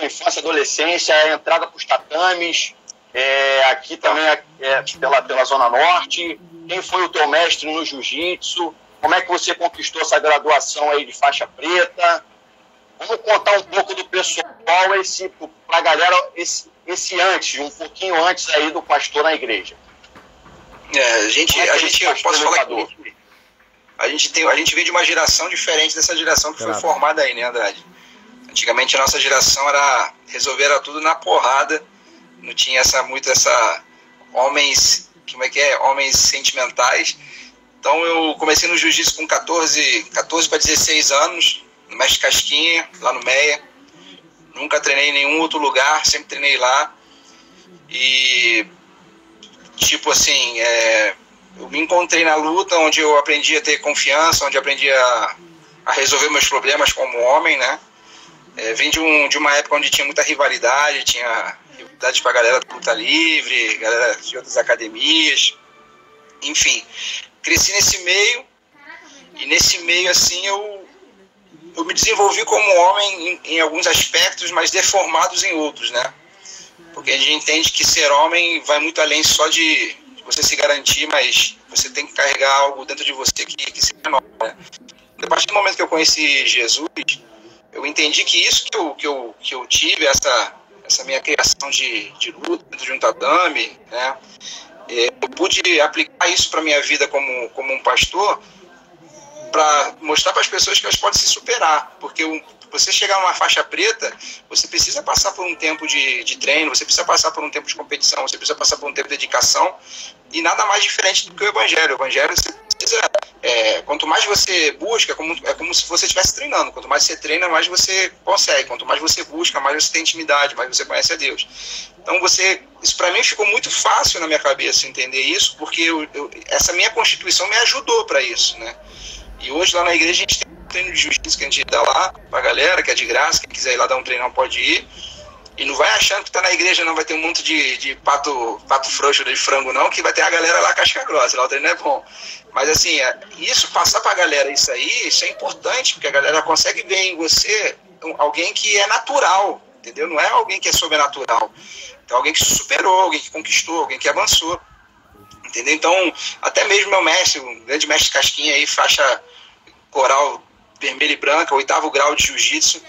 tua infância, adolescência, a entrada para os tatames, é, aqui também é, pela, pela Zona Norte. Quem foi o teu mestre no jiu-jitsu? Como é que você conquistou essa graduação aí de faixa preta? Vamos contar um pouco do pessoal, esse, pra galera, esse, esse antes, um pouquinho antes aí do pastor na igreja. É, a gente, é a gente eu posso falar que a gente tem, a gente vem de uma geração diferente dessa geração que claro. foi formada aí, né, Andrade? Antigamente a nossa geração era resolver tudo na porrada, não tinha essa muito essa homens, como é que é, homens sentimentais. Então eu comecei no jiu-jitsu com 14, 14 para 16 anos, no Mestre Casquinha, lá no Meia. Nunca treinei em nenhum outro lugar, sempre treinei lá. E, tipo assim, é, eu me encontrei na luta onde eu aprendi a ter confiança, onde aprendi a, a resolver meus problemas como homem, né? É, vim de, um, de uma época onde tinha muita rivalidade, tinha rivalidade com a galera da luta livre, galera de outras academias, enfim. Cresci nesse meio e nesse meio, assim, eu eu me desenvolvi como homem em, em, alguns aspectos, mas deformados em outros, né? Porque a gente entende que ser homem vai muito além só de você se garantir, mas você tem que carregar algo dentro de você que, que se renova, né? A partir do momento que eu conheci Jesus, eu entendi que isso que eu, que eu, que eu tive, essa, essa minha criação de, de luta dentro de um tatame, né? É, eu pude aplicar isso para minha vida como, como um pastor, para mostrar para as pessoas que elas podem se superar, porque um, você chegar numa faixa preta, você precisa passar por um tempo de, de treino, você precisa passar por um tempo de competição, você precisa passar por um tempo de dedicação, e nada mais diferente do que o Evangelho. O Evangelho, você é, quanto mais você busca, é como, é como se você estivesse treinando, quanto mais você treina, mais você consegue, quanto mais você busca, mais você tem intimidade, mais você conhece a Deus. Então, você, isso para mim ficou muito fácil na minha cabeça entender isso, porque eu, eu, essa minha constituição me ajudou para isso, né? E hoje lá na igreja a gente tem um treino de justiça que a gente dá lá pra galera, que é de graça, quem quiser ir lá dar um treinão pode ir. E não vai achando que tá na igreja, não vai ter um monte de, de pato, pato frouxo de frango, não, que vai ter a galera lá casca grossa, lá o treino é bom. Mas assim, é, isso, passar pra galera isso aí, isso é importante, porque a galera consegue ver em você alguém que é natural, entendeu? Não é alguém que é sobrenatural. Então, alguém que superou, alguém que conquistou, alguém que avançou. Entendeu? Então, até mesmo meu mestre, o grande mestre Casquinha aí, faixa coral vermelha e branca, oitavo grau de jiu-jitsu,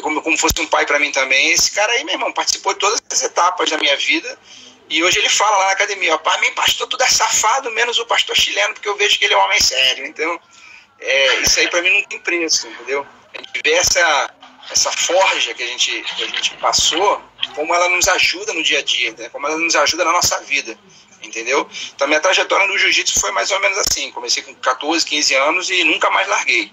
como, como fosse um pai para mim também. Esse cara aí, meu irmão, participou de todas as etapas da minha vida. E hoje ele fala lá na academia, ó, para mim pastor tudo é safado, menos o pastor chileno, porque eu vejo que ele é um homem sério. Então, é, isso aí para mim não tem preço, entendeu? A gente vê essa, essa forja que a, gente, que a gente passou, como ela nos ajuda no dia a dia, né? como ela nos ajuda na nossa vida entendeu? Então, minha trajetória no jiu-jitsu foi mais ou menos assim. Comecei com 14, 15 anos e nunca mais larguei.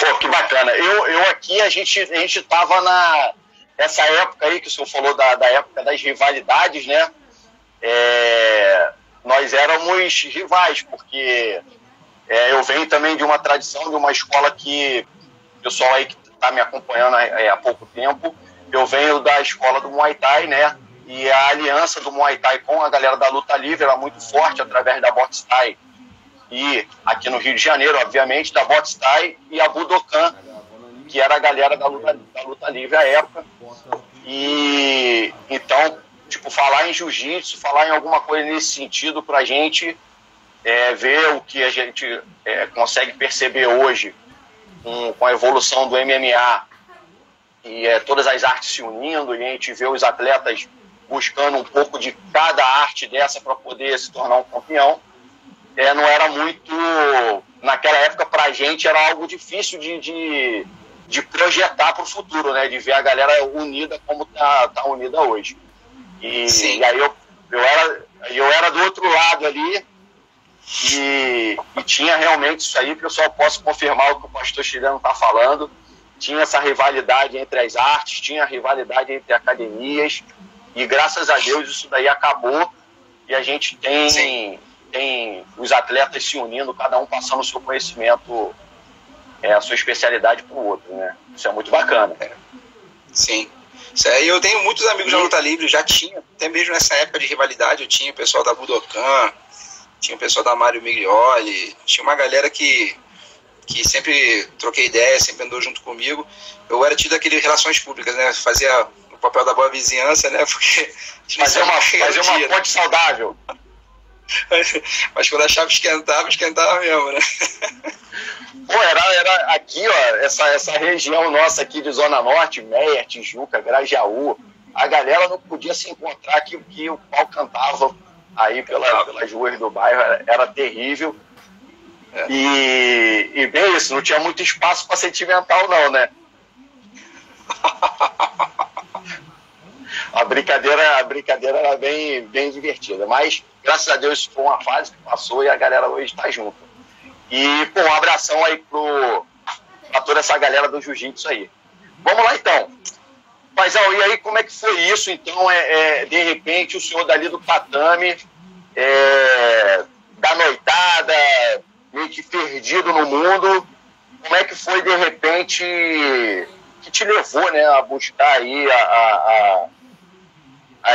Pô, que bacana. Eu, eu aqui, a gente, a gente tava na. Essa época aí que o senhor falou da, da época das rivalidades, né? É, nós éramos rivais, porque é, eu venho também de uma tradição, de uma escola que o pessoal aí que está me acompanhando é, há pouco tempo, eu venho da escola do Muay Thai, né? E a aliança do Muay Thai com a galera da luta livre era muito forte através da Box Thai. E aqui no Rio de Janeiro, obviamente, da Box Thai e a Budokan, que era a galera da luta, da luta livre à época. E então, tipo, falar em jiu-jitsu, falar em alguma coisa nesse sentido pra gente é, ver o que a gente é, consegue perceber hoje com, com a evolução do MMA e é, todas as artes se unindo, e a gente vê os atletas buscando um pouco de cada arte dessa para poder se tornar um campeão. É, não era muito. Naquela época, para a gente, era algo difícil de, de, de projetar para o futuro, né? De ver a galera unida como está tá unida hoje. E, e, aí eu, eu, era, eu era do outro lado ali e, e tinha realmente isso aí que eu só posso confirmar o que o pastor chileno está falando. Tinha essa rivalidade entre as artes, tinha rivalidade entre academias. E graças a Deus isso daí acabou e a gente tem, tem os atletas se unindo, cada um passando o seu conhecimento, é, a sua especialidade para o outro, né? Isso é muito bacana. É. Sim. Isso aí eu tenho muitos amigos e... da luta livre, já tinha, até mesmo nessa época de rivalidade, eu tinha o pessoal da Budokan, tinha o pessoal da Mário Miglioli, tinha uma galera que que sempre troquei ideia, sempre andou junto comigo. Eu era tido aquele relações públicas, né? Fazia o papel da boa vizinhança, né? Porque fazer uma, fazer uma dia, ponte né? saudável. Mas quando a chave esquentava, esquentava mesmo, né? Pô, era, era aqui, ó, essa, essa região nossa aqui de Zona Norte, Meia, Tijuca, Grajaú, a galera não podia se encontrar que, que o pau cantava aí pela, pelas ruas do bairro, era, era terrível. É. E, e bem isso, não tinha muito espaço para sentimental, não, né? a brincadeira, a brincadeira era bem, bem divertida. Mas, graças a Deus, foi uma fase que passou e a galera hoje está junto. E, pô, um abração aí pro, toda essa galera do jiu-jitsu aí. Vamos lá, então. Paizão, e aí como é que foi isso? Então, é, é de repente, o senhor dali do tatame, é, da noitada, meio que perdido no mundo, como é que foi, de repente, que te levou né, a buscar aí a, a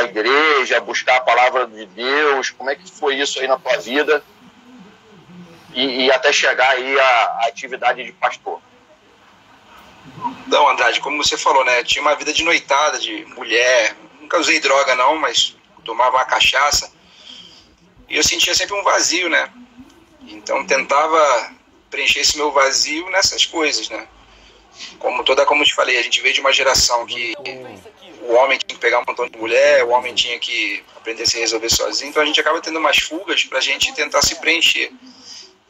igreja, a buscar a palavra de Deus? Como é que foi isso aí na tua vida? E, e até chegar aí à atividade de pastor. Não, Andrade, como você falou, né? Tinha uma vida de noitada, de mulher. Nunca usei droga, não, mas tomava uma cachaça. E eu sentia sempre um vazio, né? Então tentava preencher esse meu vazio nessas coisas, né? Como toda, como eu te falei, a gente veio de uma geração que o homem tinha que pegar um montão de mulher, o homem tinha que aprender a se resolver sozinho. Então a gente acaba tendo umas fugas para a gente tentar se preencher.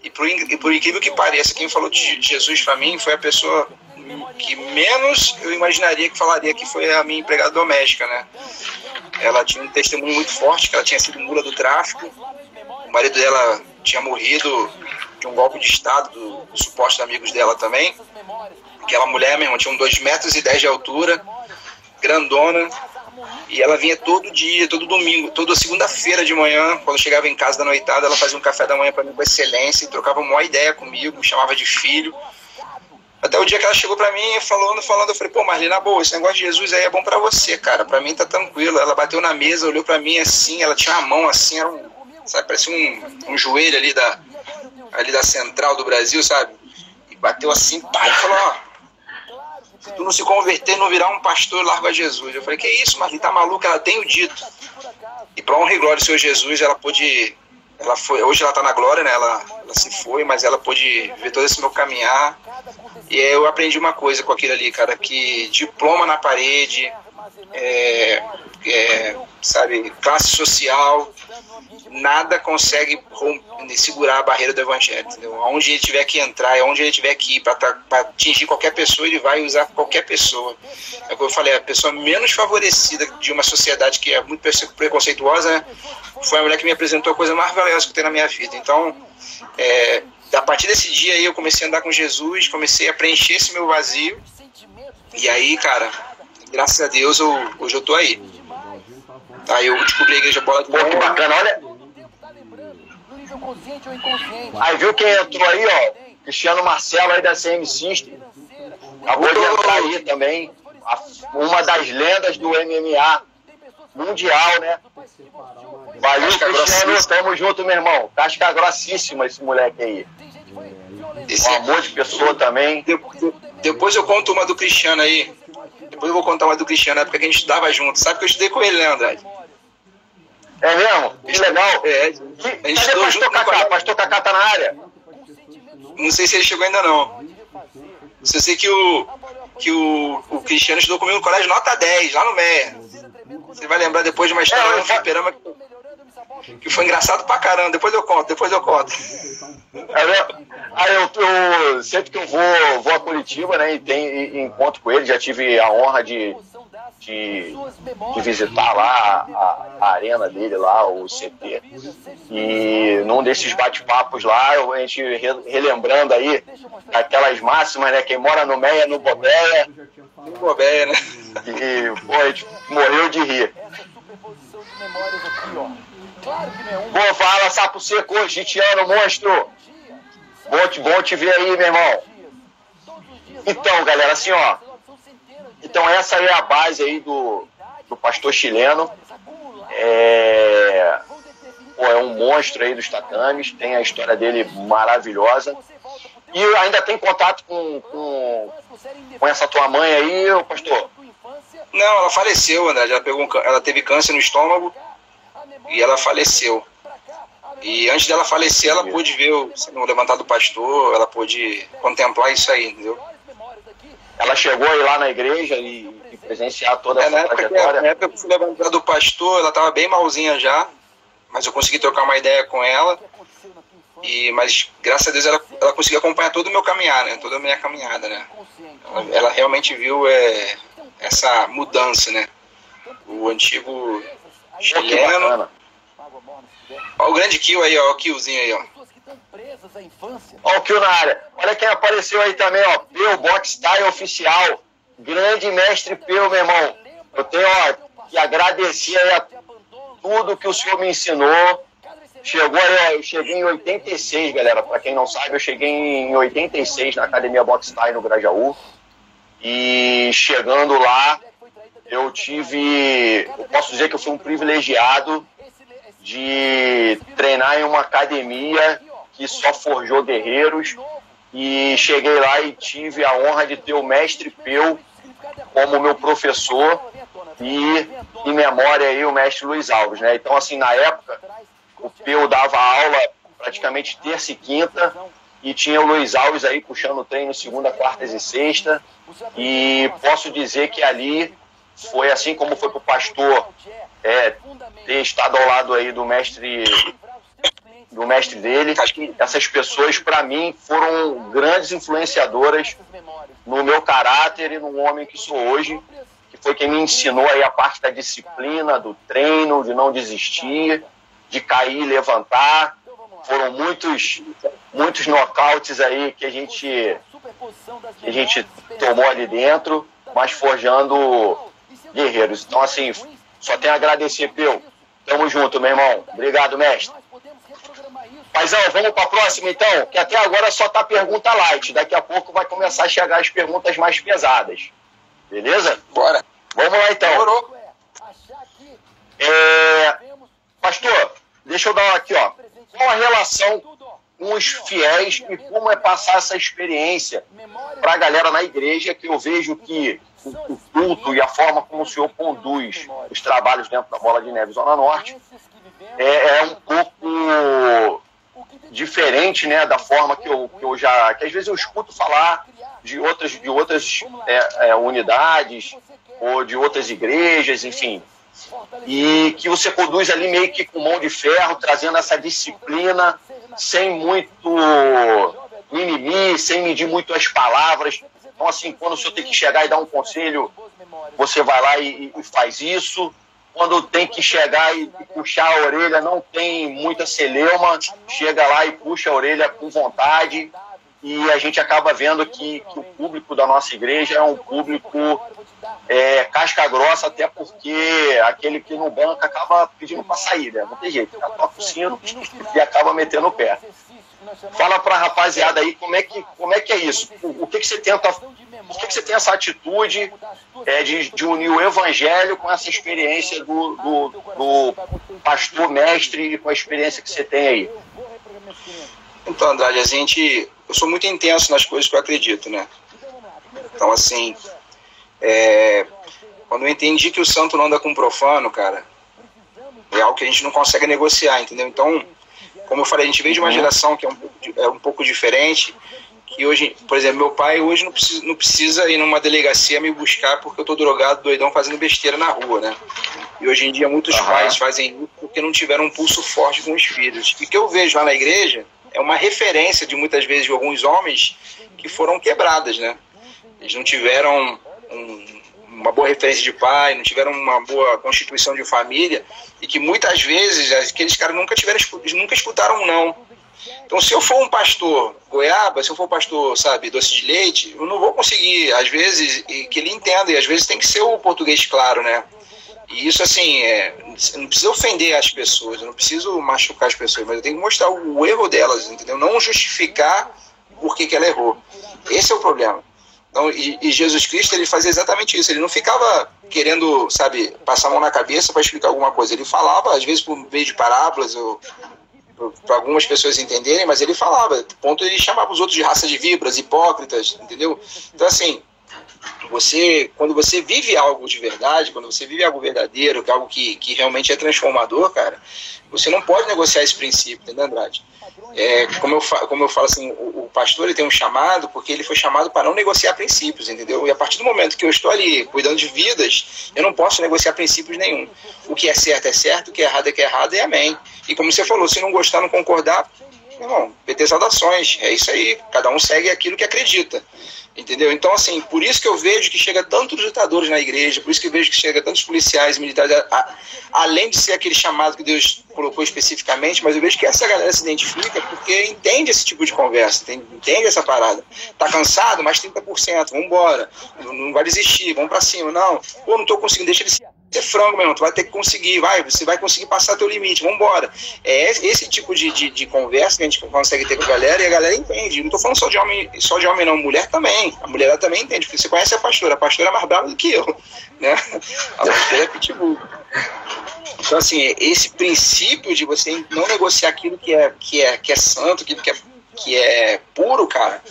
E por, e por incrível que pareça, quem falou de Jesus para mim foi a pessoa que menos eu imaginaria que falaria que foi a minha empregada doméstica, né? Ela tinha um testemunho muito forte, que ela tinha sido mula do tráfico. O marido dela tinha morrido de um golpe de estado do, do supostos amigos dela também. Aquela mulher, meu irmão, tinha um 2 metros e 10 de altura, grandona, e ela vinha todo dia, todo domingo, toda segunda-feira de manhã, quando chegava em casa da noitada, ela fazia um café da manhã para mim com excelência e trocava uma ideia comigo, me chamava de filho. Até o dia que ela chegou pra mim falando, falando, eu falei, pô, Marli, na boa, esse negócio de Jesus aí é bom pra você, cara. Pra mim tá tranquilo. Ela bateu na mesa, olhou pra mim assim, ela tinha a mão assim, era um, sabe, parecia um, um joelho ali da, ali da central do Brasil, sabe? E bateu assim, pai, falou, ó, tu não se converter, não virar um pastor, larga Jesus. Eu falei, que isso, Marli, tá maluca? Ela tem o dito. E pra honra e glória do Senhor Jesus, ela pôde ela foi, hoje ela está na glória, né? Ela, ela se foi, mas ela pôde ver todo esse meu caminhar. E eu aprendi uma coisa com aquilo ali, cara, que diploma na parede, é, é, sabe, classe social, nada consegue segurar a barreira do evangelho, entendeu? Aonde ele tiver que entrar, aonde ele tiver que ir para atingir qualquer pessoa, ele vai usar qualquer pessoa. É o que eu falei, a pessoa menos favorecida de uma sociedade que é muito preconceituosa, né? Foi a mulher que me apresentou a coisa mais valiosa que tenho na minha vida. Então, é, a partir desse dia aí eu comecei a andar com Jesus, comecei a preencher esse meu vazio. E aí, cara, graças a Deus eu, hoje eu tô aí. Aí eu descobri a igreja bola de Pô, que bacana, olha. Aí viu quem entrou aí, ó? Cristiano Marcelo aí da CM System. Acabou de entrar aí também. Uma das lendas do MMA mundial, né? Valeu, Cristiano. Tamo junto, meu irmão. Casca grossíssima esse moleque aí. Esse um amor de pessoa também. Depois eu conto uma do Cristiano aí. Depois eu vou contar uma do Cristiano, na época que a gente estudava junto. Sabe que eu estudei com ele, né, Andrade? É mesmo? Que legal. É, a gente Cadê Pastor Cacá? Pastor Cacá tá na área? Não sei se ele chegou ainda não. Só sei que o, que o, o Cristiano estudou comigo no colégio nota 10, lá no Meia. Você vai lembrar depois de uma história é, no fliperama que, que foi engraçado pra caramba. Depois eu conto, depois eu conto. É, aí eu, eu, sempre que eu vou, vou a Curitiba, né, e, tem, e, encontro com ele, já tive a honra de, de, de visitar lá a, a, arena dele lá, o CT. E num desses bate-papos lá, a gente relembrando aí aquelas máximas, né? Quem mora no Meia, no Bobeia. No Bobeia, né? E, pô, a gente morreu de rir. Boa, fala, sapo seco, Gitiano, monstro. Bom te, bom te ver aí, meu irmão. Então, galera, assim, ó. Então, essa é a base aí do, do pastor chileno. É, pô, é um monstro aí dos tatames. Tem a história dele maravilhosa. E ainda tem contato com, com, com essa tua mãe aí, pastor? Não, ela faleceu, André. Ela, pegou, ela teve câncer no estômago e ela faleceu. E antes dela falecer, ela pôde ver o, o levantado do pastor, ela pôde contemplar isso aí, entendeu? Ela chegou aí lá na igreja e, e presenciar toda é, essa na época, trajetória. Na época que eu fui levantado do pastor, ela estava bem malzinha já, mas eu consegui trocar uma ideia com ela. E, mas graças a Deus ela, ela conseguiu acompanhar todo o meu caminhar, né? Toda a minha caminhada, né? Ela, ela realmente viu é, essa mudança, né? O antigo chileno. Olha o grande kill aí, ó, o killzinho aí, ó. Olha o kill na área. Olha quem apareceu aí também, ó. Peu Box Style Oficial. Grande mestre Peu, meu irmão. Eu tenho, ó, que agradecer aí a tudo que o senhor me ensinou. Chegou aí, eu cheguei em 86, galera. Para quem não sabe, eu cheguei em 86 na Academia Box Style no Grajaú. E chegando lá, eu tive. Eu posso dizer que eu fui um privilegiado de treinar em uma academia que só forjou guerreiros. E cheguei lá e tive a honra de ter o mestre Peu como meu professor e em memória aí o mestre Luiz Alves, né? Então assim, na época o Peu dava aula praticamente terça e quinta e tinha o Luiz Alves aí puxando o treino segunda, quartas e sexta e posso dizer que ali foi assim como foi para o pastor é, ter estado ao lado aí do mestre do mestre dele. Essas pessoas, para mim, foram grandes influenciadoras no meu caráter e no homem que sou hoje, que foi quem me ensinou aí a parte da disciplina, do treino, de não desistir, de cair e levantar. Foram muitos, muitos nocautes aí que a gente, que a gente tomou ali dentro, mas forjando guerreiros. Então, assim, só tenho a agradecer, Peu. Tamo junto, meu irmão. Obrigado, mestre. Paizão, vamos para a próxima então, que até agora só tá pergunta light. Daqui a pouco vai começar a chegar as perguntas mais pesadas. Beleza? Bora. Vamos lá então. É... Pastor, deixa eu dar aqui, ó. Qual a relação com os fiéis e como é passar essa experiência para a galera na igreja, que eu vejo que o culto e a forma como o senhor conduz os trabalhos dentro da Bola de Neve Zona Norte é, é um pouco diferente né, da forma que eu, que eu já. que às vezes eu escuto falar de outras, de outras é, é, unidades ou de outras igrejas, enfim. E que você conduz ali meio que com mão de ferro, trazendo essa disciplina, sem muito mimimi, sem medir muito as palavras. Então, assim, quando o senhor tem que chegar e dar um conselho, você vai lá e, e faz isso quando tem que chegar e, puxar a orelha, não tem muita celeuma, chega lá e puxa a orelha com vontade. E a gente acaba vendo que, que o público da nossa igreja é um público é, casca grossa, até porque aquele que não banca acaba pedindo para sair, né? Não tem jeito, toca o sino e acaba metendo o pé. Fala para a rapaziada aí como é que, como é, que é isso. O, o que, que você tenta por que, que você tem essa atitude é, de, de, unir o evangelho com essa experiência do, do, do pastor mestre e com a experiência que você tem aí? Então, Andrade, a gente. Eu sou muito intenso nas coisas que eu acredito, né? Então, assim. É, quando eu entendi que o santo não anda com profano, cara, é algo que a gente não consegue negociar, entendeu? Então, como eu falei, a gente veio de uma uhum. geração que é um, é um pouco diferente, que hoje, por exemplo, meu pai hoje não precisa, não precisa ir numa delegacia me buscar porque eu tô drogado, doidão, fazendo besteira na rua, né? E hoje em dia muitos uhum. pais fazem isso porque não tiveram um pulso forte com os filhos. E o que eu vejo lá na igreja é uma referência de muitas vezes de alguns homens que foram quebradas, né? Eles não tiveram um, uma boa referência de pai, não tiveram uma boa constituição de família e que muitas vezes aqueles caras nunca tiveram, nunca escutaram um não então, se eu for um pastor goiaba, se eu for um pastor, sabe, doce de leite, eu não vou conseguir, às vezes, que ele entenda, e às vezes tem que ser o português claro, né? E isso, assim, é, não precisa ofender as pessoas, não preciso machucar as pessoas, mas eu tenho que mostrar o erro delas, entendeu? Não justificar por que, que ela errou. Esse é o problema. Então, e, e, Jesus Cristo, ele fazia exatamente isso. Ele não ficava querendo, sabe, passar a mão na cabeça para explicar alguma coisa. Ele falava, às vezes, por meio de parábolas ou para algumas pessoas entenderem, mas ele falava, ponto ele chamava os outros de raça de vibras, hipócritas, entendeu? Então assim, você quando você vive algo de verdade, quando você vive algo verdadeiro, é algo que, que realmente é transformador, cara, você não pode negociar esse princípio, entendeu, Andrade? É, como, eu falo, como eu falo assim, o, o, pastor ele tem um chamado porque ele foi chamado para não negociar princípios, entendeu? E a partir do momento que eu estou ali cuidando de vidas, eu não posso negociar princípios nenhum. O que é certo é certo, o que é errado é que é errado e amém. E como você falou, se não gostar, não concordar, irmão, PT saudações, é isso aí. Cada um segue aquilo que acredita. Entendeu? Então, assim, por isso que eu vejo que chega tantos ditadores na igreja, por isso que eu vejo que chega tantos policiais, militares, a, a, além de ser aquele chamado que Deus colocou especificamente, mas eu vejo que essa galera se identifica porque entende esse tipo de conversa, entende, essa parada. Tá cansado? Mais 30%, vamos embora. Não, não vai desistir, vamos para cima. Não, pô, não tô conseguindo, deixa ele se ser frango, meu irmão, tu vai ter que conseguir, vai, você vai conseguir passar teu limite, vamos embora. É esse tipo de, de, de, conversa que a gente consegue ter com a galera e a galera entende. Não tô falando só de homem, só de homem não, mulher também. A mulher também entende, porque você conhece a pastora, a pastora é mais brava do que eu, né? A pastora é pitbull. Então, assim, esse princípio de você não negociar aquilo que é, que é, que é santo, aquilo que é que é puro, cara,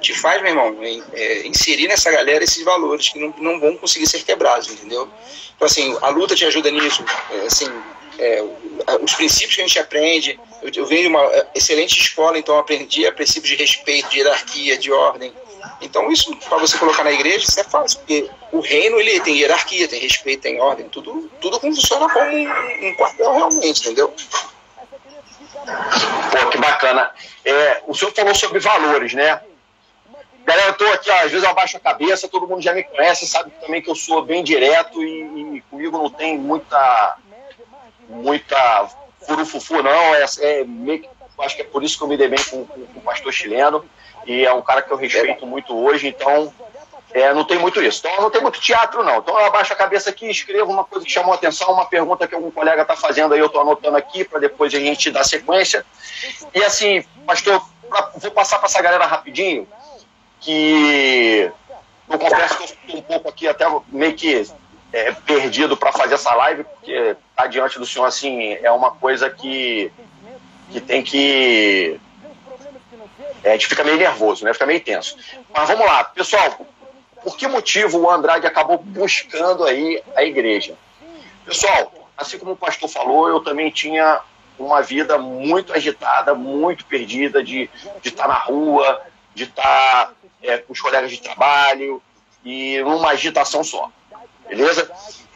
te faz, meu irmão, é, inserir nessa galera esses valores que não, não vão conseguir ser quebrados, entendeu? Então, assim, a luta te ajuda nisso. É, assim, é, os princípios que a gente aprende. Eu, eu venho de uma é, excelente escola, então aprendi a princípios de respeito, de hierarquia, de ordem. Então, isso, para você colocar na igreja, isso é fácil, porque o reino ele tem hierarquia, tem respeito, tem ordem, tudo, tudo funciona como um, um quartel realmente, entendeu? Pô, que bacana. É, o senhor falou sobre valores, né? Galera, eu tô aqui, ó, às vezes eu abaixo a cabeça, todo mundo já me conhece, sabe também que eu sou bem direto e, e comigo não tem muita muita furufufu, não. É, é meio que, acho que é por isso que eu me dei bem com, com, com, o pastor chileno e é um cara que eu respeito muito hoje, então é, não tem muito isso. Então não tem muito teatro, não. Então eu abaixo a cabeça aqui, escrevo uma coisa que chamou a atenção, uma pergunta que algum colega está fazendo aí, eu estou anotando aqui para depois a gente dar sequência. E assim, pastor, pra, vou passar para essa galera rapidinho que eu confesso que eu estou um pouco aqui até meio que é, perdido para fazer essa live, porque estar tá diante do senhor assim é uma coisa que, que tem que. É, a gente fica meio nervoso, né? Fica meio tenso. Mas vamos lá, pessoal. Por que motivo o Andrade acabou buscando aí a igreja? Pessoal, assim como o pastor falou, eu também tinha uma vida muito agitada, muito perdida, de estar tá na rua, de estar tá é, com os colegas de trabalho e numa agitação só. Beleza?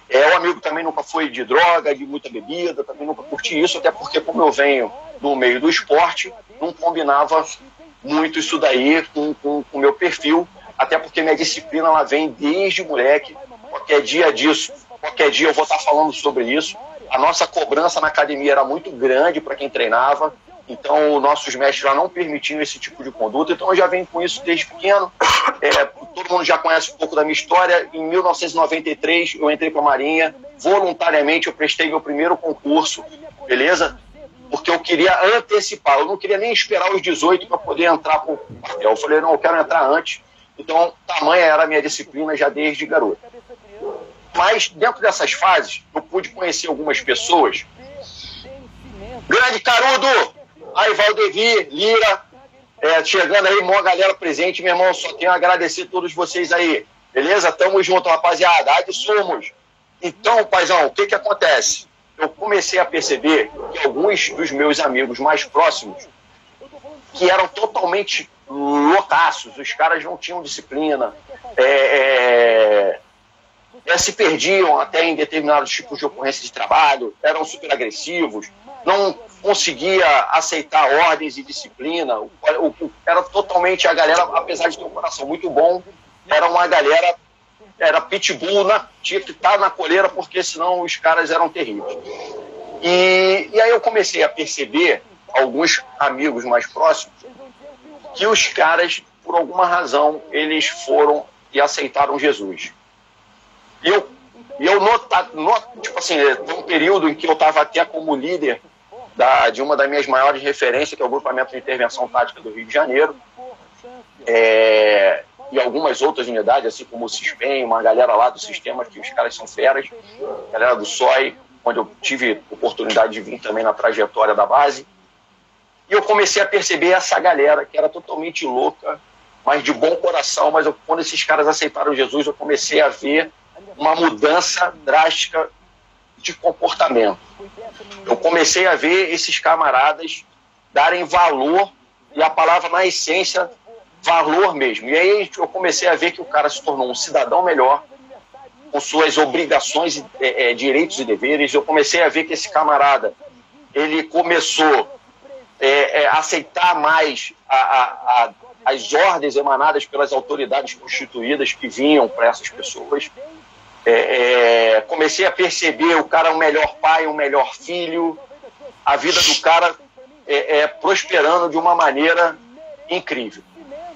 É, o amigo também nunca foi de droga, de muita bebida, também nunca curti isso, até porque, como eu venho do meio do esporte, não combinava muito isso daí com o meu perfil, até porque minha disciplina ela vem desde moleque. Qualquer dia disso, qualquer dia eu vou estar falando sobre isso. A nossa cobrança na academia era muito grande para quem treinava. Então, nossos mestres lá não permitiam esse tipo de conduta. Então, eu já venho com isso desde pequeno. É, todo mundo já conhece um pouco da minha história. Em 1993, eu entrei para a Marinha. Voluntariamente, eu prestei meu primeiro concurso, beleza? Porque eu queria antecipar. Eu não queria nem esperar os 18 para poder entrar para o quartel. Eu falei, não, eu quero entrar antes. Então, tamanha era a minha disciplina já desde garoto. Mas, dentro dessas fases, eu pude conhecer algumas pessoas. Grande Carudo! Aí Valdevir, Lira, é, chegando aí, uma galera presente, meu irmão, só tenho a agradecer a todos vocês aí. Beleza? Tamo junto, rapaziada. Aí somos. Então, paizão, o que que acontece? Eu comecei a perceber que alguns dos meus amigos mais próximos, que eram totalmente loucaços, os caras não tinham disciplina, é, é, se perdiam até em determinados tipos de ocorrência de trabalho, eram super agressivos, não conseguia aceitar ordens e disciplina. O, o, era totalmente a galera, apesar de ter um coração muito bom, era uma galera, era pitbull, na, tinha que estar na coleira, porque senão os caras eram terríveis. E, e aí eu comecei a perceber, alguns amigos mais próximos, que os caras, por alguma razão, eles foram e aceitaram Jesus. E eu, eu nota, not, tipo assim, um período em que eu estava até como líder da, de uma das minhas maiores referências, que é o Grupamento de Intervenção Tática do Rio de Janeiro, é, e algumas outras unidades, assim como o CISPEM, uma galera lá do sistema, que os caras são feras, galera do SOI, onde eu tive oportunidade de vir também na trajetória da base. Eu comecei a perceber essa galera que era totalmente louca, mas de bom coração. Mas eu, quando esses caras aceitaram Jesus, eu comecei a ver uma mudança drástica de comportamento. Eu comecei a ver esses camaradas darem valor, e a palavra na essência, valor mesmo. E aí eu comecei a ver que o cara se tornou um cidadão melhor, com suas obrigações, é, é, direitos e deveres. Eu comecei a ver que esse camarada, ele começou é, é, aceitar mais a, a, a, as ordens emanadas pelas autoridades constituídas que vinham para essas pessoas. É, é, comecei a perceber o cara um melhor pai, um melhor filho, a vida do cara é, é, prosperando de uma maneira incrível.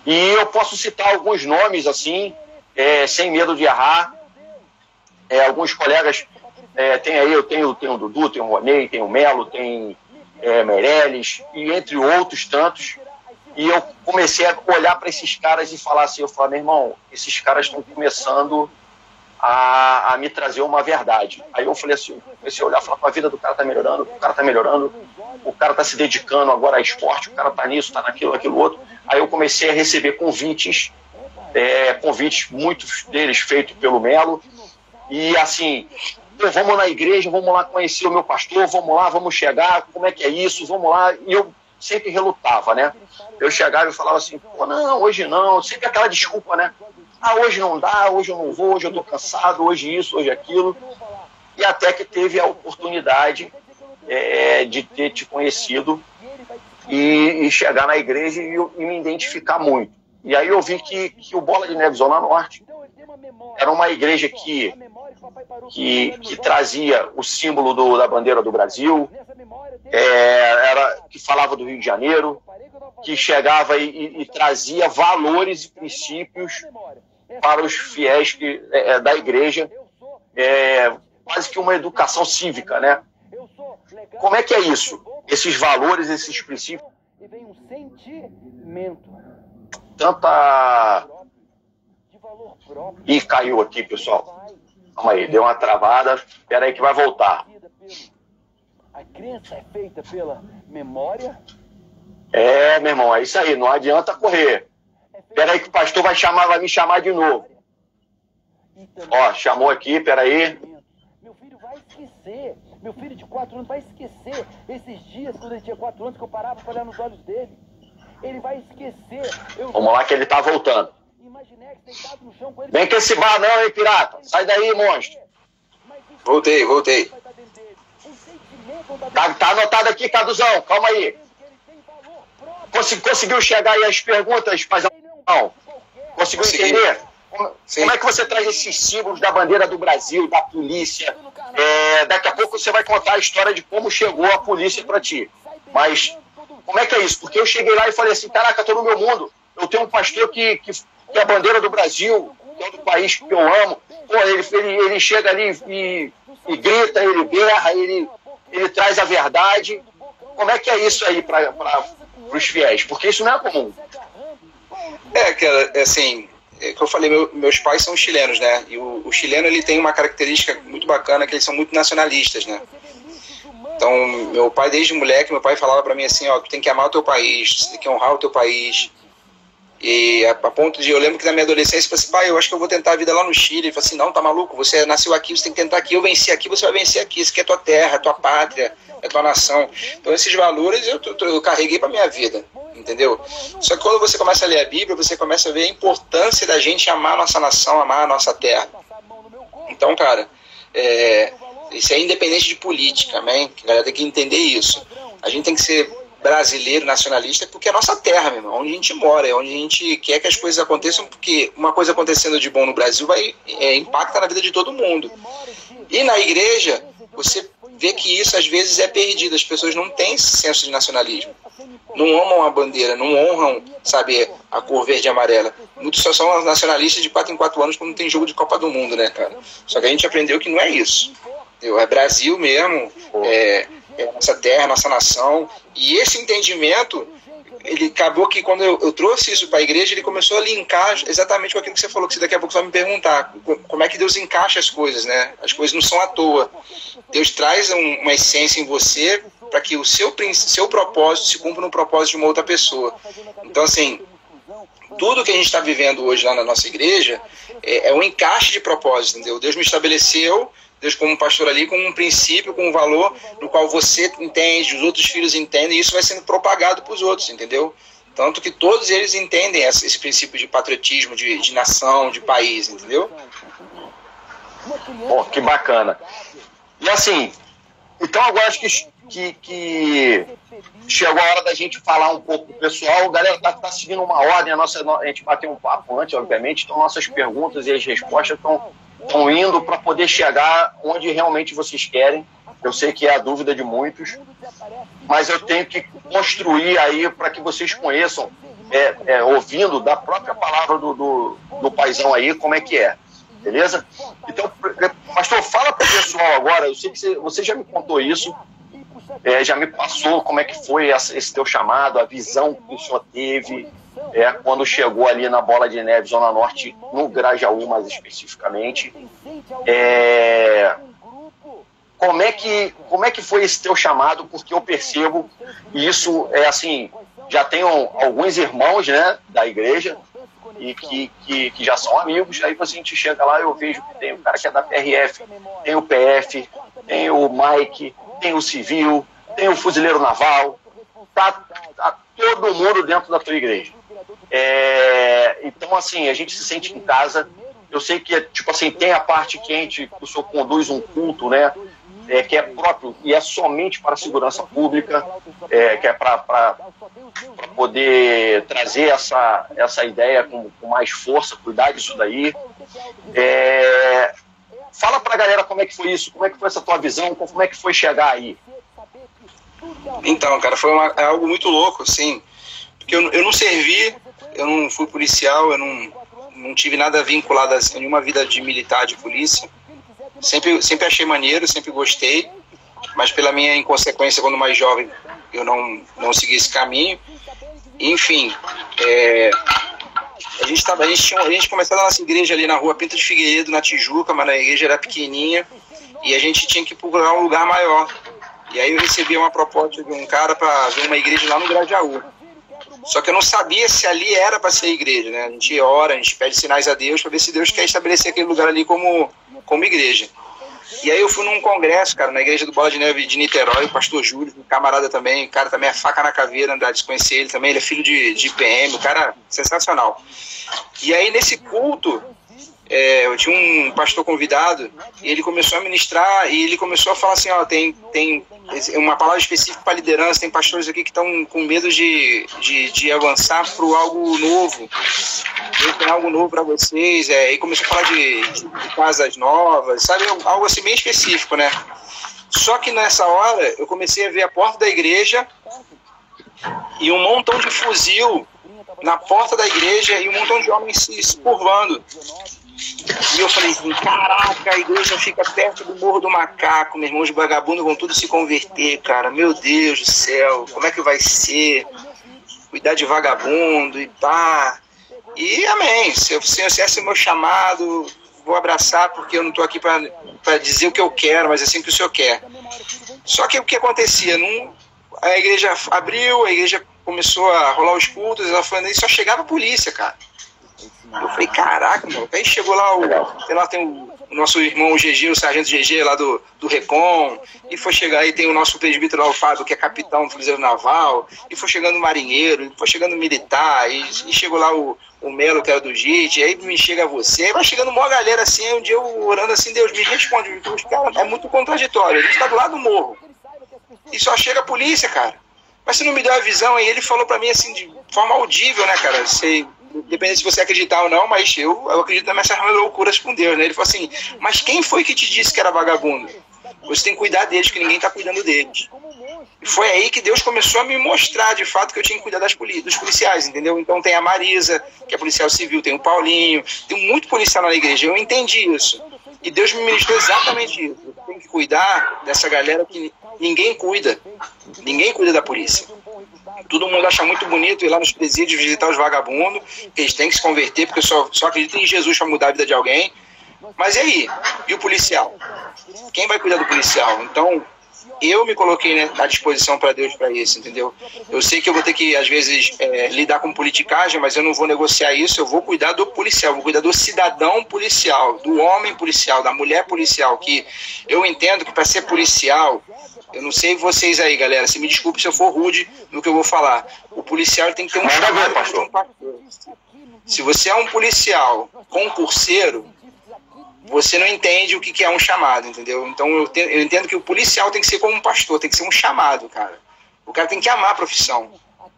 E eu posso citar alguns nomes assim, é, sem medo de errar. É, alguns colegas, tem aí, eu tenho, tenho o Dudu, tenho o Ronei, tenho o Melo, tem Meirelles, e entre outros tantos. E eu comecei a olhar para esses caras e falar assim, eu falei, meu irmão, esses caras estão começando a, a, me trazer uma verdade. Aí eu falei assim, comecei a olhar e falar, a vida do cara tá melhorando, o cara tá melhorando, o cara tá se dedicando agora a esporte, o cara tá nisso, tá naquilo, aquilo outro. Aí eu comecei a receber convites, é, convites, muitos deles feitos pelo Melo, e assim, vamos na igreja, vamos lá conhecer o meu pastor, vamos lá, vamos chegar, como é que é isso, vamos lá. E eu sempre relutava, né? Eu chegava e falava assim, pô, não, hoje não, sempre aquela desculpa, né? Ah, hoje não dá, hoje eu não vou, hoje eu estou cansado, hoje isso, hoje aquilo. E até que teve a oportunidade é, de ter te conhecido e, e chegar na igreja e, e, me identificar muito. E aí eu vi que, que o Bola de Neve Zona Norte era uma igreja que, que, que trazia o símbolo do, da bandeira do Brasil, é, era, que falava do Rio de Janeiro, que chegava e, e, e trazia valores e princípios para os fiéis que, é, é, da igreja, é, quase que uma educação cívica, né? Como é que é isso? Esses valores, esses princípios. E vem um sentimento. Tanta. Ih, caiu aqui, pessoal. Calma aí, deu uma travada. Espera aí que vai voltar. A crença é feita pela memória. É, meu irmão, é isso aí. Não adianta correr. Peraí que o pastor vai chamar, vai me chamar de novo. Ó, chamou aqui, peraí. Meu filho vai esquecer. Meu filho de 4 anos vai esquecer esses dias, quando ele tinha 4 anos, que eu parava para olhar nos olhos dele. Ele vai esquecer. Eu Vamos lá que ele tá voltando. Vem com esse bar não, hein, pirata? Sai daí, monstro. Voltei, voltei. Tá, tá anotado aqui, Caduzão. Calma aí. Conseguiu chegar aí as perguntas, Pazão? Não. Conseguiu entender? Como, como, é que você traz esses símbolos da bandeira do Brasil, da polícia? É, daqui a pouco você vai contar a história de como chegou a polícia para ti. Mas como é que é isso? Porque eu cheguei lá e falei assim: caraca, tô no meu mundo. Eu tenho um pastor que, que, que é a bandeira do Brasil, que é do país que eu amo. Pô, ele, ele, ele chega ali e, e grita, ele berra, ele, ele traz a verdade. Como é que é isso aí para os fiéis? Porque isso não é comum. É, cara, é assim, é que eu falei, meu, meus pais são chilenos, né? E o, o, chileno ele tem uma característica muito bacana que eles são muito nacionalistas, né? Então, meu pai desde moleque, meu pai falava para mim assim, ó, tu tem que amar o teu país, tu tem que honrar o teu país. E a, a, ponto de eu lembro que na minha adolescência eu falei assim, pai, eu acho que eu vou tentar a vida lá no Chile. Ele falou assim, não, tá maluco? Você nasceu aqui, você tem que tentar aqui, eu venci aqui, você vai vencer aqui. Isso aqui é tua terra, é tua pátria, é tua nação. Então esses valores eu, eu, eu carreguei para minha vida entendeu? Só que quando você começa a ler a Bíblia, você começa a ver a importância da gente amar a nossa nação, amar a nossa terra. Então, cara, é, isso é independente de política, amém? A galera tem que entender isso. A gente tem que ser brasileiro, nacionalista, porque é a nossa terra, meu irmão, onde a gente mora, é onde a gente quer que as coisas aconteçam, porque uma coisa acontecendo de bom no Brasil vai é, impacta na vida de todo mundo. E na igreja, você vê que isso às vezes é perdido, as pessoas não têm esse senso de nacionalismo não amam a bandeira, não honram, sabe, a cor verde e amarela. Muitos só são nacionalistas de 4 em 4 anos quando tem jogo de Copa do Mundo, né, cara? Só que a gente aprendeu que não é isso. É Brasil mesmo, é, é nossa terra, nossa nação. E esse entendimento, ele acabou que quando eu, eu trouxe isso para a igreja, ele começou a linkar exatamente com aquilo que você falou, que você daqui a pouco vai me perguntar. Como é que Deus encaixa as coisas, né? As coisas não são à toa. Deus traz um, uma essência em você para que o seu, seu propósito se cumpra no propósito de uma outra pessoa. Então, assim, tudo que a gente está vivendo hoje lá na nossa igreja é, é um encaixe de propósito, entendeu? Deus me estabeleceu, Deus como pastor ali, com um princípio, com um valor no qual você entende, os outros filhos entendem, e isso vai sendo propagado para os outros, entendeu? Tanto que todos eles entendem esse princípio de patriotismo, de, de nação, de país, entendeu? Pô, que bacana. E assim, então agora acho que, que, que, chegou a hora da gente falar um pouco pro pessoal. Galera, tá, tá seguindo uma ordem, a, nossa, a gente bateu um papo antes, obviamente, então nossas perguntas e as respostas estão estão indo para poder chegar onde realmente vocês querem. Eu sei que é a dúvida de muitos, mas eu tenho que construir aí para que vocês conheçam, é, é, ouvindo da própria palavra do, do, do paizão aí, como é que é. Beleza? Então, pastor, fala para o pessoal agora. Eu sei que você, você já me contou isso, é, já me passou como é que foi esse teu chamado, a visão que o senhor teve, é, quando chegou ali na Bola de Neve, Zona Norte, no Grajaú mais especificamente. É, como, é que, como é que foi esse teu chamado? Porque eu percebo, isso é assim, já tenho alguns irmãos né, da igreja e que, que, que já são amigos, aí a gente chega lá eu vejo que tem o cara que é da PRF, tem o PF, tem o Mike, tem o Civil, tem o Fuzileiro Naval, tá, tá todo mundo dentro da tua igreja. É, então, assim, a gente se sente em casa. Eu sei que, tipo assim, tem a parte quente que o senhor conduz um culto, né? É, que é próprio e é somente para a segurança pública, é, que é para poder trazer essa, essa ideia com, com, mais força, cuidar disso daí. É, fala para a galera como é que foi isso, como é que foi essa tua visão, como é que foi chegar aí. Então, cara, foi uma, é algo muito louco, assim, porque eu, eu não servi eu não fui policial, eu não, não tive nada vinculado a nenhuma vida de militar, de polícia. Sempre, sempre achei maneiro, sempre gostei, mas pela minha inconsequência quando mais jovem eu não, não segui esse caminho. Enfim, é, a gente tava, a gente tinha, a gente começou a nossa igreja ali na rua Pinto de Figueiredo, na Tijuca, mas a igreja era pequenininha e a gente tinha que procurar um lugar maior. E aí eu recebi uma proposta de um cara para ver uma igreja lá no Grajaú. Só que eu não sabia se ali era para ser igreja, né? A gente ora, a gente pede sinais a Deus para ver se Deus quer estabelecer aquele lugar ali como, como igreja. E aí eu fui num congresso, cara, na igreja do Bola de Neve de Niterói, o pastor Júlio, um camarada também, o cara também é faca na caveira, andar de conhecer ele também, ele é filho de, de PM, o cara sensacional. E aí nesse culto, é, eu tinha um pastor convidado e ele começou a ministrar e ele começou a falar assim, ó, tem, tem uma palavra específica para liderança, tem pastores aqui que estão com medo de, de, de avançar para algo novo. Tenho algo novo para vocês, é, e começou a falar de, de, de casas novas, sabe, algo assim bem específico, né? Só que nessa hora eu comecei a ver a porta da igreja e um montão de fuzil na porta da igreja e um montão de homens se, se curvando. E eu falei assim, caraca, a igreja fica perto do Morro do Macaco, meus irmãos vagabundos vão tudo se converter, cara. Meu Deus do céu, como é que vai ser? Cuidar de vagabundo e pá. E amém. Se, eu, se esse é o meu chamado, vou abraçar porque eu não estou aqui para dizer o que eu quero, mas é assim que o senhor quer. Só que o que acontecia? Num, a igreja abriu, a igreja começou a rolar os cultos, ela falando, e só chegava a polícia, cara. Eu falei, caraca, mano. Aí chegou lá, o, sei lá, tem o, o nosso irmão GG, o sargento GG lá do, do Recon, e foi chegar aí, tem o nosso presbítero lá, o Fábio, que é capitão do Cruzeiro Naval, e foi chegando o marinheiro, e foi chegando o militar, e, e chegou lá o, o Melo, que era do JIT, aí me chega você, aí vai chegando uma galera assim, um dia eu orando assim, Deus me responde, cara, é muito contraditório, a gente tá do lado do morro, e só chega a polícia, cara. Mas você não me deu a visão, aí ele falou para mim assim, de forma audível, né, cara, você independente se você acreditar ou não, mas eu, eu acredito nas minhas loucuras com Deus, né? Ele falou assim, mas quem foi que te disse que era vagabundo? Você tem que cuidar deles, que ninguém está cuidando deles. E foi aí que Deus começou a me mostrar, de fato, que eu tinha que cuidar das poli dos policiais, entendeu? Então tem a Marisa, que é policial civil, tem o Paulinho, tem muito policial na igreja. Eu entendi isso. E Deus me ministrou exatamente isso. Tenho que cuidar dessa galera que ninguém cuida. Ninguém cuida da polícia. Todo mundo acha muito bonito ir lá nos presídios visitar os vagabundos, que eles têm que se converter, porque só, só acreditam em Jesus para mudar a vida de alguém. Mas e aí? E o policial? Quem vai cuidar do policial? Então, eu me coloquei à disposição para Deus para isso, entendeu? Eu sei que eu vou ter que, às vezes, é, lidar com politicagem, mas eu não vou negociar isso, eu vou cuidar do policial, vou cuidar do cidadão policial, do homem policial, da mulher policial, que eu entendo que para ser policial, eu não sei vocês aí, galera, se me desculpe se eu for rude no que eu vou falar, o policial tem que ter um chamado. pastor. Se você é um policial concurseiro, você não entende o que, que é um chamado, entendeu? Então eu, te, eu entendo que o policial tem que ser como um pastor, tem que ser um chamado, cara. O cara tem que amar a profissão,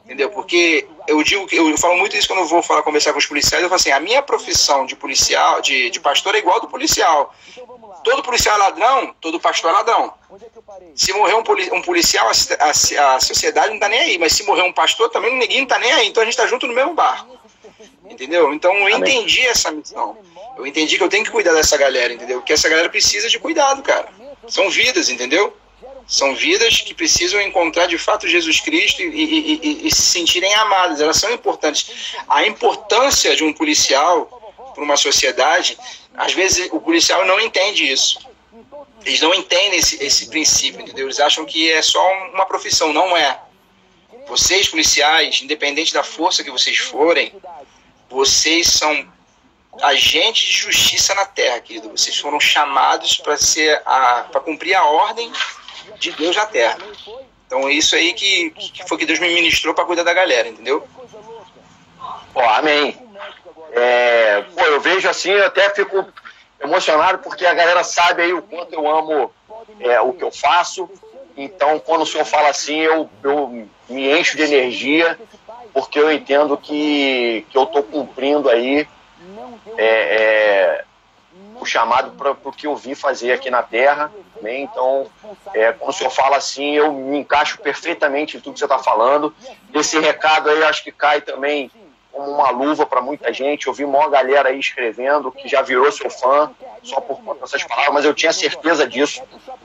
entendeu? Porque eu digo que eu falo muito isso quando eu vou falar, conversar com os policiais, eu falo assim, a minha profissão de policial, de, de pastor é igual do policial. Todo policial é ladrão, todo pastor é ladrão. Se morrer um, poli, um policial, a, a, a, sociedade não tá nem aí, mas se morrer um pastor, também ninguém tá nem aí. Então a gente tá junto no mesmo barco. Entendeu? Então eu entendi essa missão. Eu entendi que eu tenho que cuidar dessa galera, entendeu? Que essa galera precisa de cuidado, cara. São vidas, entendeu? São vidas que precisam encontrar de fato Jesus Cristo e, e, e, e se sentirem amadas. Elas são importantes. A importância de um policial para uma sociedade, às vezes o policial não entende isso. Eles não entendem esse, esse princípio, entendeu? Eles acham que é só uma profissão. Não é. Vocês, policiais, independente da força que vocês forem, vocês são agentes de justiça na terra, querido. Vocês foram chamados para ser para cumprir a ordem de Deus na terra. Então é isso aí que, que foi que Deus me ministrou para cuidar da galera, entendeu? Pô, amém. É, pô, eu vejo assim, eu até fico emocionado porque a galera sabe aí o quanto eu amo é, o que eu faço. Então, quando o senhor fala assim, eu, eu me encho de energia porque eu entendo que, que eu estou cumprindo aí é, é, o chamado para o que eu vim fazer aqui na Terra. Né? Então, é, quando o senhor fala assim, eu me encaixo perfeitamente em tudo que você está falando. Esse recado aí acho que cai também como uma luva para muita gente. Eu vi uma galera aí escrevendo que já virou seu fã só por conta dessas palavras, mas eu tinha certeza disso.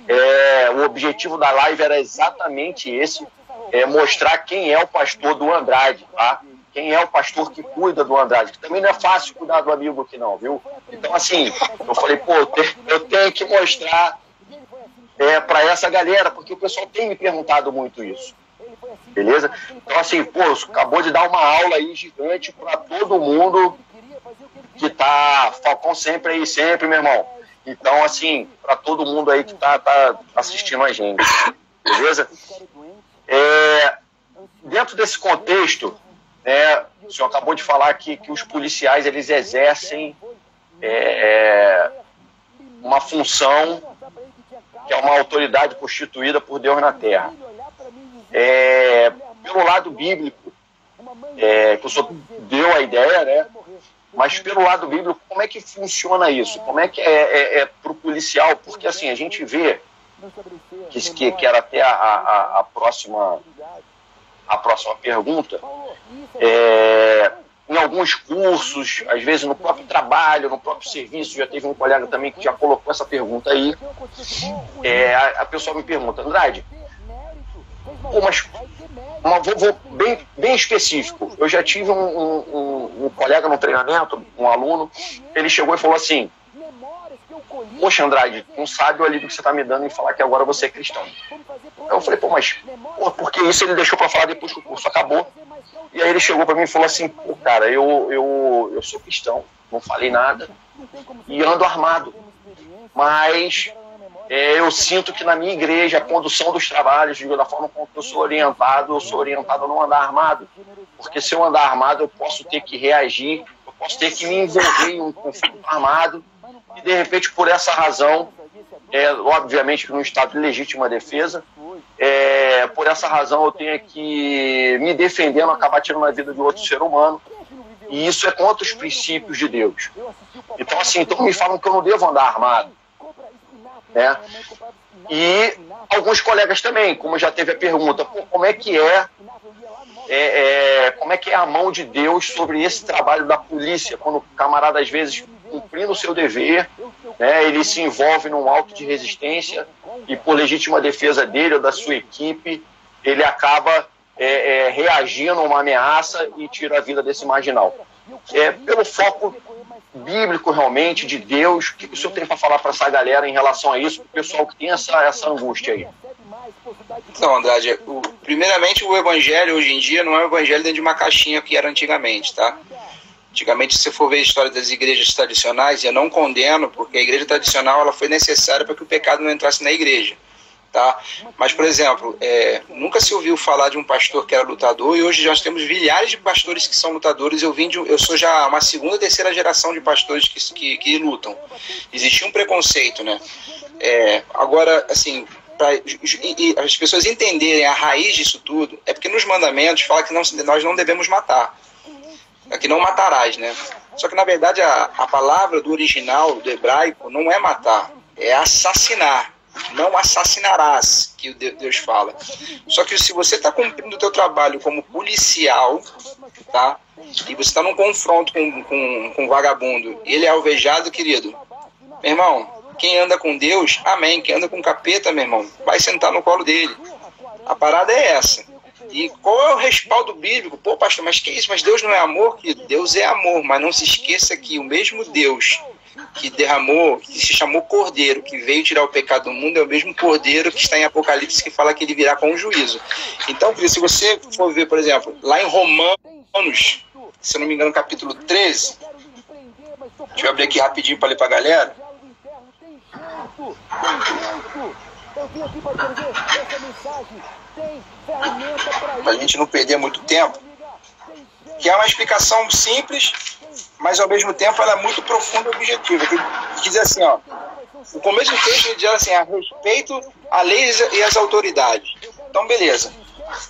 É, o objetivo da live era exatamente esse: é, mostrar quem é o pastor do Andrade, tá? quem é o pastor que cuida do Andrade, que também não é fácil cuidar do amigo aqui não, viu? Então, assim, eu falei, pô, eu tenho que mostrar é, para essa galera, porque o pessoal tem me perguntado muito isso. Beleza? Então, assim, pô, acabou de dar uma aula aí gigante para todo mundo que tá Falcão sempre aí, sempre, meu irmão. Então, assim, para todo mundo aí que tá, tá assistindo a gente. Beleza? É, dentro desse contexto, né, o senhor acabou de falar que, que os policiais eles exercem é, é, uma função que é uma autoridade constituída por Deus na Terra. É, pelo lado bíblico, é, que o senhor deu a ideia, né? Mas pelo lado bíblico, como é que funciona isso? Como é que é, é, é para o policial? Porque assim, a gente vê que, que, era até a, a, a próxima a próxima pergunta, é, em alguns cursos, às vezes no próprio trabalho, no próprio serviço, já teve um colega também que já colocou essa pergunta aí. É, a, a, pessoa me pergunta, Andrade, pô, mas uma, vou, vou, bem, bem específico. Eu já tive um, um, um colega no treinamento, um aluno, ele chegou e falou assim: Poxa, Andrade, não sabe o alívio que você está me dando em falar que agora você é cristão. Eu falei, pô, mas pô, porque isso ele deixou para falar depois que o curso acabou. E aí ele chegou para mim e falou assim, pô, cara, eu, eu, eu sou cristão, não falei nada e ando armado. Mas é, eu sinto que na minha igreja, a condução dos trabalhos, da forma como eu sou orientado, eu sou orientado a não andar armado. Porque se eu andar armado, eu posso ter que reagir, eu posso ter que me envolver em um conflito armado de repente por essa razão, é, obviamente que no estado de legítima defesa, é, por essa razão eu tenho que me defender, não acabar tirando a vida de outro ser humano. E isso é contra os princípios de Deus. Então, assim, então me falam que eu não devo andar armado. Né? E alguns colegas também, como já teve a pergunta, como é que é, é, é, como é que é a mão de Deus sobre esse trabalho da polícia, quando o camarada às vezes cumprindo o seu dever, né, ele se envolve num auto de resistência e por legítima defesa dele ou da sua equipe, ele acaba é, é, reagindo a uma ameaça e tira a vida desse marginal. É, pelo foco bíblico realmente de Deus, o que o senhor tem para falar para essa galera em relação a isso, o pessoal que tem essa, essa angústia aí? Então, Andrade, o, primeiramente o evangelho hoje em dia não é o evangelho dentro de uma caixinha que era antigamente, tá? Antigamente, se for ver a história das igrejas tradicionais, eu não condeno, porque a igreja tradicional ela foi necessária para que o pecado não entrasse na igreja. Tá? Mas, por exemplo, é, nunca se ouviu falar de um pastor que era lutador e hoje nós temos milhares de pastores que são lutadores. Eu vim de, eu sou já uma segunda, terceira geração de pastores que, que, que lutam. Existia um preconceito, né? É, agora, assim, para as pessoas entenderem a raiz disso tudo, é porque nos mandamentos fala que não, nós não devemos matar. É que não matarás, né? Só que na verdade a, a palavra do original, do hebraico, não é matar, é assassinar não assassinarás, que Deus fala. Só que se você está cumprindo o teu trabalho como policial, tá? E você está num confronto com, com, com um vagabundo, ele é alvejado, querido. Meu irmão, quem anda com Deus, amém. Quem anda com capeta, meu irmão, vai sentar no colo dele. A parada é essa. E qual é o respaldo bíblico? Pô, pastor, mas que isso? Mas Deus não é amor? Querido? Deus é amor, mas não se esqueça que o mesmo Deus que derramou, que se chamou Cordeiro, que veio tirar o pecado do mundo, é o mesmo Cordeiro que está em Apocalipse, que fala que ele virá com o juízo. Então, se você for ver, por exemplo, lá em Romanos, se eu não me engano, capítulo 13, deixa eu abrir aqui rapidinho para ler para a galera. Para a gente não perder muito tempo. Que é uma explicação simples mas ao mesmo tempo ela é muito profunda e objetiva. Que, que diz assim, ó, o começo do texto ele diz assim, a respeito à lei e às autoridades. Então, beleza.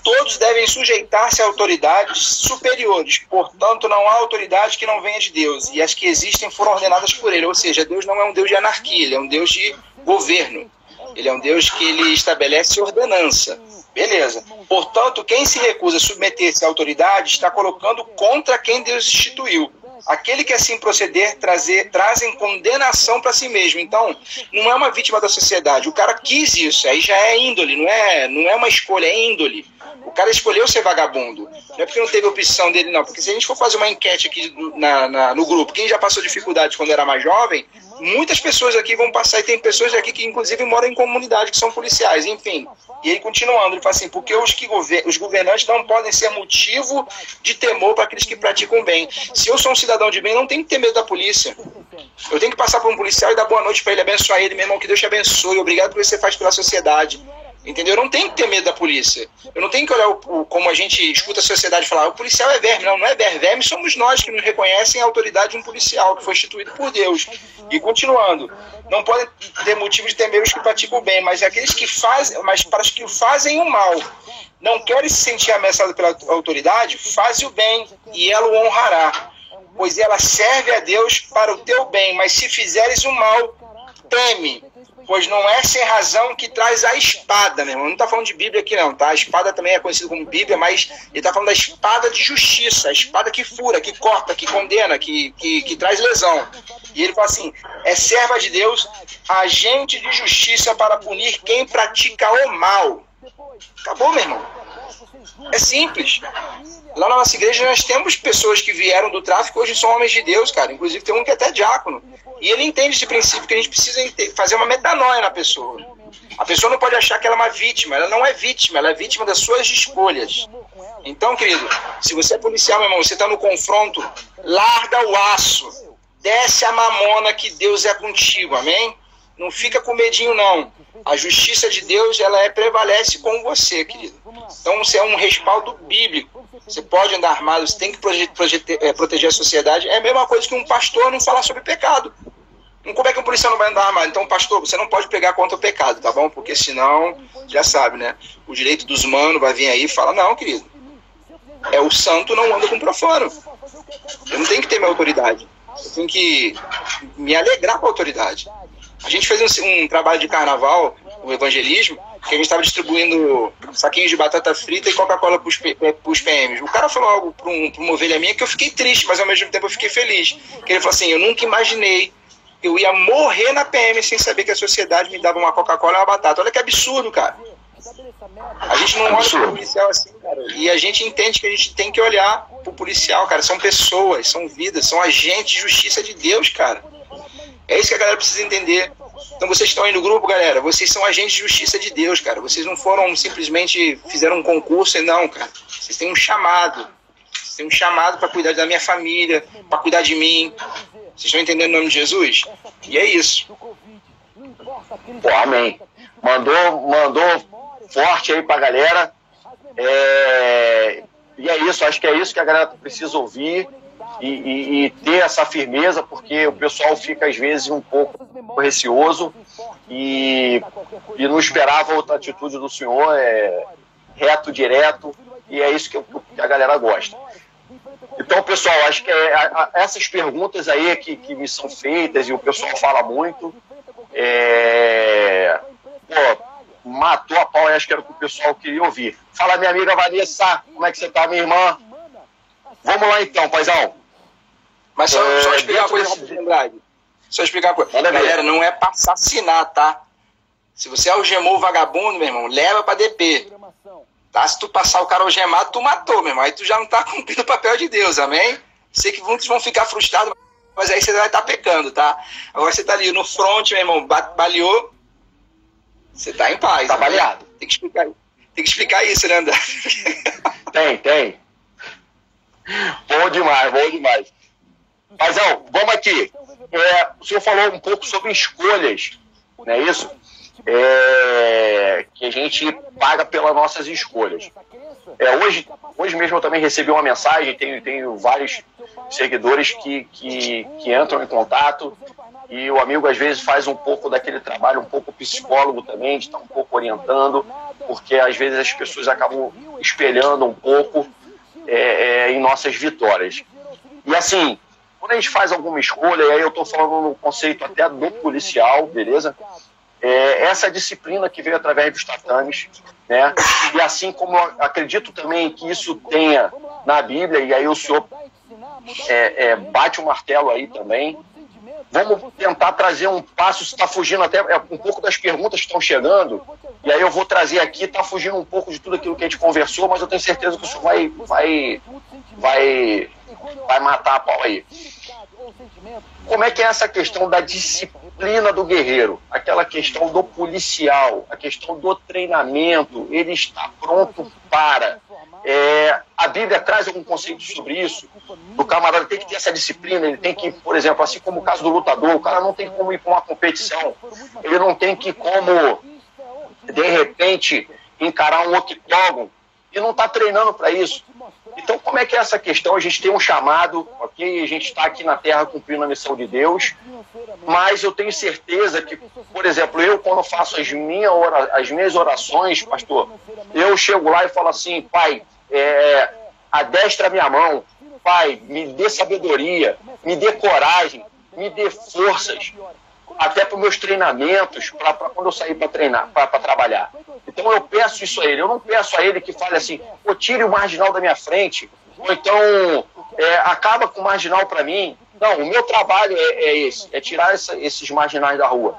Todos devem sujeitar-se a autoridades superiores, portanto, não há autoridade que não venha de Deus, e as que existem foram ordenadas por ele. Ou seja, Deus não é um Deus de anarquia, ele é um Deus de governo. Ele é um Deus que ele estabelece ordenança. Beleza. Portanto, quem se recusa a submeter-se à autoridade está colocando contra quem Deus instituiu aquele que assim proceder trazer, trazem condenação para si mesmo. Então, não é uma vítima da sociedade. O cara quis isso, aí já é índole, não é, não é uma escolha, é índole. O cara escolheu ser vagabundo. Não é porque não teve opção dele, não. Porque se a gente for fazer uma enquete aqui na, na, no grupo, quem já passou dificuldade quando era mais jovem, muitas pessoas aqui vão passar, e tem pessoas aqui que inclusive moram em comunidade, que são policiais, enfim. E aí, continuando, ele fala assim, porque os, que os governantes não podem ser motivo de temor para aqueles que praticam bem. Se eu sou um cidadão de bem, não tenho que ter medo da polícia. Eu tenho que passar por um policial e dar boa noite para ele, abençoar ele, meu irmão, que Deus te abençoe, obrigado por que você faz pela sociedade. Entendeu? Eu não tenho que ter medo da polícia. Eu não tenho que olhar o, o, como a gente escuta a sociedade falar, o policial é verme. Não, não é verme. Verme somos nós que nos reconhecem a autoridade de um policial que foi instituído por Deus. E continuando, não podem ter motivo de temer os que praticam o bem, mas aqueles que fazem, mas para os que fazem o mal, não querem se sentir ameaçados pela autoridade, faze o bem e ela o honrará, pois ela serve a Deus para o teu bem, mas se fizeres o mal, teme, pois não é sem razão que traz a espada, meu irmão. Não está falando de Bíblia aqui, não, tá? A espada também é conhecida como Bíblia, mas ele está falando da espada de justiça, a espada que fura, que corta, que condena, que, que, que traz lesão. E ele fala assim: é serva de Deus, agente de justiça para punir quem pratica o mal. Acabou, meu irmão. É simples. Lá na nossa igreja nós temos pessoas que vieram do tráfico, hoje são homens de Deus, cara. Inclusive tem um que é até diácono. E ele entende esse princípio que a gente precisa fazer uma metanoia na pessoa. A pessoa não pode achar que ela é uma vítima, ela não é vítima, ela é vítima das suas escolhas. Então, querido, se você é policial, meu irmão, você está no confronto, larga o aço, desce a mamona que Deus é contigo, amém? Não fica com medinho, não. A justiça de Deus, ela é, prevalece com você, querido. Então, você é um respaldo bíblico. Você pode andar armado, você tem que proteger, é, proteger a sociedade. É a mesma coisa que um pastor não falar sobre pecado. Como é que um policial não vai andar armado? Então, pastor, você não pode pegar contra o pecado, tá bom? Porque senão, já sabe, né? O direito dos manos vai vir aí e fala, não, querido. É o santo não anda com profano. Eu não tenho que ter minha autoridade. Eu tenho que me alegrar com a autoridade. A gente fez um, um trabalho de carnaval, o evangelismo, que a gente estava distribuindo saquinhos de batata frita e Coca-Cola para os PMs. O cara falou algo para um, uma ovelha minha que eu fiquei triste, mas ao mesmo tempo eu fiquei feliz. Que ele falou assim: Eu nunca imaginei que eu ia morrer na PM sem saber que a sociedade me dava uma Coca-Cola e uma batata. Olha que absurdo, cara. A gente não olha para o policial assim, cara. E a gente entende que a gente tem que olhar para o policial, cara. São pessoas, são vidas, são agentes de justiça de Deus, cara. É isso que a galera precisa entender. Então vocês estão aí no grupo, galera, vocês são agentes de justiça de Deus, cara. Vocês não foram simplesmente fizeram um concurso não, cara. Vocês têm um chamado. Vocês têm um chamado para cuidar da minha família, para cuidar de mim. Vocês estão entendendo o nome de Jesus? E é isso. Pô, amém. Mandou, mandou forte aí pra galera. É... E é isso, acho que é isso que a galera precisa ouvir e, e, e, ter essa firmeza, porque o pessoal fica às vezes um pouco receoso e, e não esperava outra atitude do senhor, é, reto, direto, e é isso que, que a galera gosta. Então, pessoal, acho que é, a, a, essas perguntas aí que, que me são feitas e o pessoal fala muito, é, pô, matou a pau, acho que era o que o pessoal queria ouvir. Fala, minha amiga Vanessa, como é que você tá, minha irmã? Vamos lá então, paizão. Mas só, é, só explicar uma coisa. Só explicar uma coisa. Galera, não é pra assassinar, tá? Se você algemou o vagabundo, meu irmão, leva pra DP. Tá? Se tu passar o cara algemado, tu matou, meu irmão. Aí tu já não tá cumprindo o papel de Deus, amém? Sei que muitos vão ficar frustrados, mas aí você vai estar tá pecando, tá? Agora você tá ali no front, meu irmão, baleou, você tá em paz. Tá baleado. Tem que explicar, tem que explicar isso, né, André? Tem, tem. Bom demais, bom demais. Paizão, vamos aqui. É, o senhor falou um pouco sobre escolhas, não é isso? É, que a gente paga pelas nossas escolhas. É, hoje, hoje mesmo eu também recebi uma mensagem, tenho, tenho vários seguidores que, que, que entram em contato e o amigo às vezes faz um pouco daquele trabalho, um pouco psicólogo também, de estar um pouco orientando, porque às vezes as pessoas acabam espelhando um pouco é, é, em nossas vitórias. E assim, quando a gente faz alguma escolha, e aí eu estou falando no conceito até do policial, beleza? É, essa disciplina que veio através dos tatames, né? E assim como acredito também que isso tenha na Bíblia, e aí o senhor é, é, bate o martelo aí também. Vamos tentar trazer um passo, está fugindo até é, um pouco das perguntas que estão chegando, e aí eu vou trazer aqui, está fugindo um pouco de tudo aquilo que a gente conversou, mas eu tenho certeza que o senhor vai, vai, vai, vai matar a pau aí. Como é que é essa questão da disciplina do guerreiro? Aquela questão do policial, a questão do treinamento, ele está pronto para. É, a Bíblia traz algum conceito sobre isso? O camarada tem que ter essa disciplina, ele tem que, por exemplo, assim como o caso do lutador, o cara não tem como ir para uma competição, ele não tem que como, de repente, encarar um octógono e não está treinando para isso. Então, como é que é essa questão? A gente tem um chamado, ok? A gente está aqui na Terra cumprindo a missão de Deus, mas eu tenho certeza que, por exemplo, eu, quando faço as, minha ora, as minhas orações, pastor, eu chego lá e falo assim, pai, é, adestra a minha mão, pai, me dê sabedoria, me dê coragem, me dê forças, até para meus treinamentos, para quando eu sair para treinar, para trabalhar. Então eu peço isso a ele. Eu não peço a ele que fale assim, pô, tire o marginal da minha frente, ou então é, acaba com o marginal para mim. Não, o meu trabalho é, é, esse, é tirar essa, esses marginais da rua.